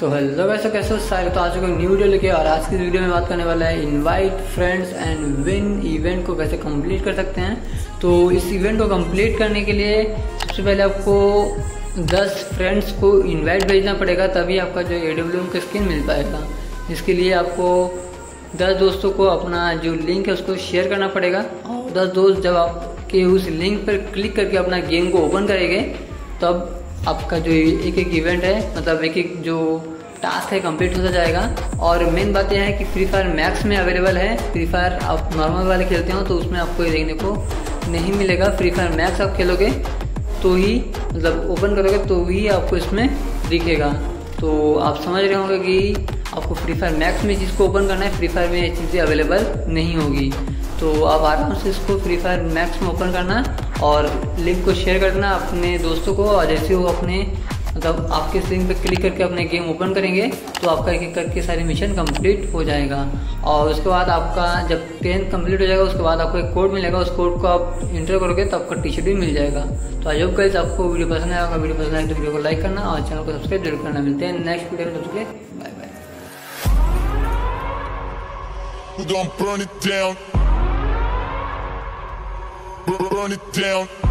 तो हेलो वैसे कैसे हो सारे? तो आज को न्यू वीडियो लेके और आज की वीडियो में बात करने वाला है invite friends and win event को कैसे कंप्लीट कर सकते हैं। तो इस इवेंट को कंप्लीट करने के लिए सबसे पहले आपको 10 फ्रेंड्स को इनवाइट भेजना पड़ेगा, तभी आपका जो ए डब्ल्यू एम का स्किन मिल पाएगा। इसके लिए आपको 10 दोस्तों को अपना जो लिंक है उसको शेयर करना पड़ेगा। और 10 दोस्त जब आपके उस लिंक पर क्लिक करके अपना गेम को ओपन करेंगे, तब आपका जो एक एक इवेंट है मतलब एक एक जो टास्क है कंप्लीट होता जाएगा। और मेन बात यह है कि फ्री फायर मैक्स में अवेलेबल है। फ्री फायर आप नॉर्मल वाले खेलते हो तो उसमें आपको ये देखने को नहीं मिलेगा। फ्री फायर मैक्स आप खेलोगे तो ही मतलब ओपन करोगे तो ही आपको इसमें दिखेगा। तो आप समझ रहे होंगे कि आपको फ्री फायर मैक्स में चीज़ को ओपन करना है फ्री फायर में ये चीज़ें अवेलेबल नहीं होगी। तो आप आराम से इसको फ्री फायर मैक्स में ओपन करना और लिंक को शेयर कर देना अपने दोस्तों को और जैसे वो अपने मतलब आपके इस लिंक पे क्लिक करके अपने गेम ओपन करेंगे तो आपका एक एक करके सारी मिशन कंप्लीट हो जाएगा। और उसके बाद आपका जब टेंथ कंप्लीट हो जाएगा, उसके बाद आपको एक कोड मिलेगा, उस कोड को आप इंटर करोगे तो आपका टी शर्ट भी मिल जाएगा। तो आई होप गाइस आपको वीडियो पसंद आएगा वीडियो पसंद आए तो वीडियो को लाइक करना और चैनल को सब्सक्राइब ज़रूर करना। मिलते हैं नेक्स्ट वीडियो में सबके bye bye burn it down. Burn it down.